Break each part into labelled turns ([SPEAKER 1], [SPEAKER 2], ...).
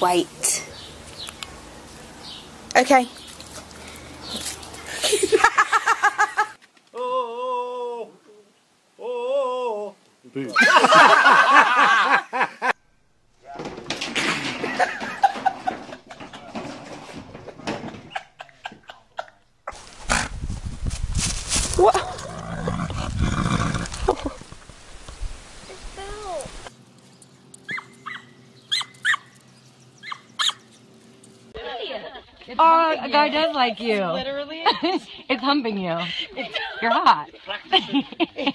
[SPEAKER 1] white. Okay.
[SPEAKER 2] Oh, oh, oh.
[SPEAKER 3] Oh, a guy does like you. Literally. it's humping you. You're hot.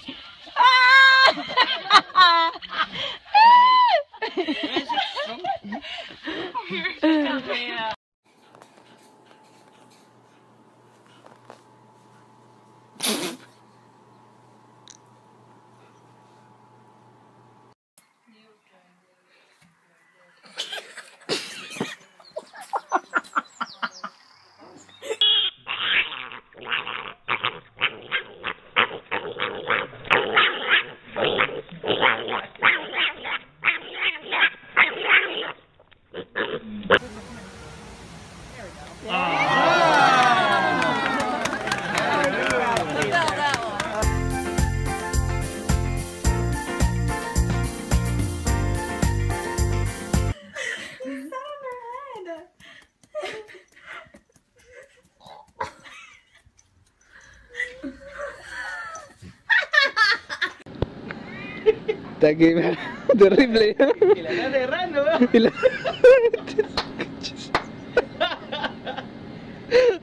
[SPEAKER 4] Está mira, terrible.
[SPEAKER 2] Y la está cerrando, ¿no?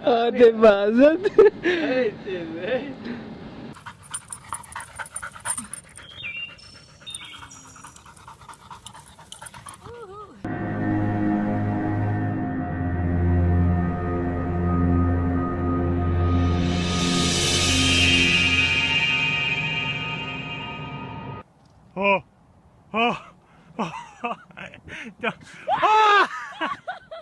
[SPEAKER 4] Ah, te.
[SPEAKER 2] Ay. Oh, oh, oh. Ah!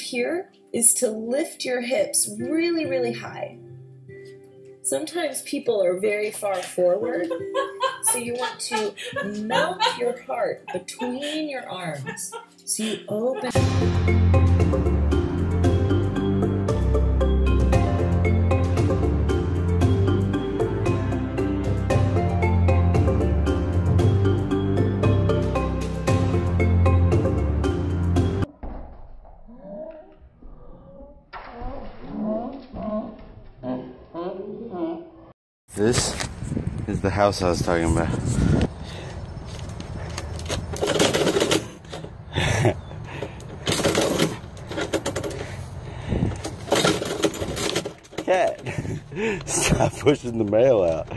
[SPEAKER 5] here is to lift your hips really, really high. Sometimes people are very far forward, so you want to melt your heart between your arms. So you open.
[SPEAKER 6] This is the house I was talking about. Cat, stop pushing the mail out.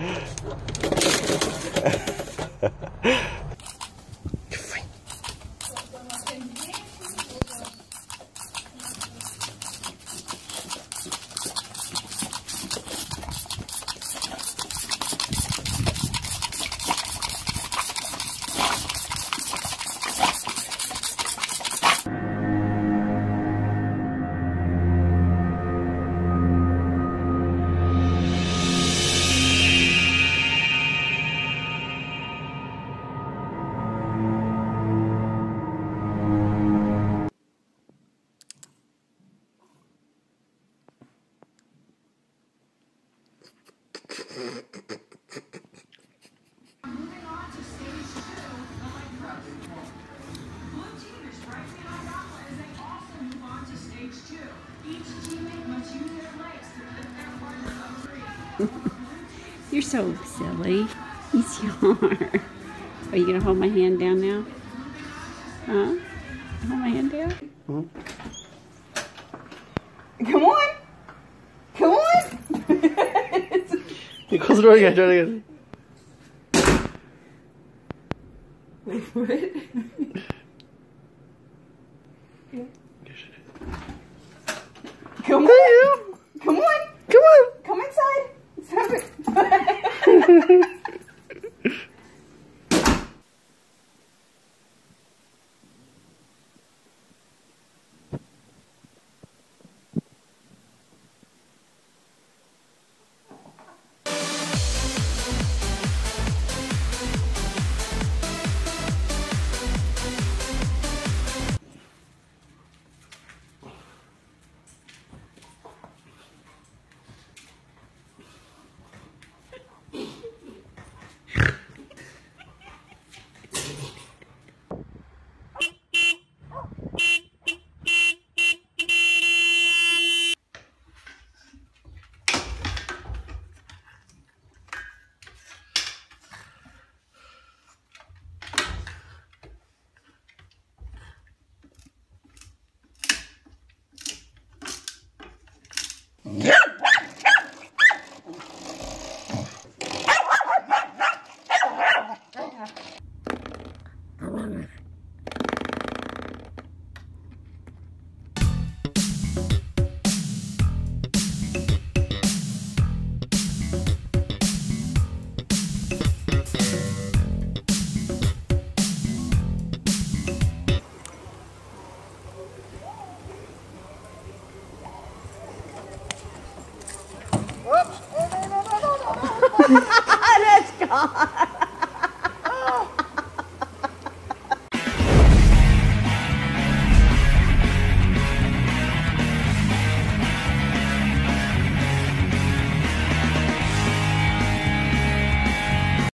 [SPEAKER 7] You're so silly. You are. Are you gonna hold my hand down now? Huh? Hold my hand down?
[SPEAKER 1] Come
[SPEAKER 4] Close the door again, try it again.
[SPEAKER 1] Wait for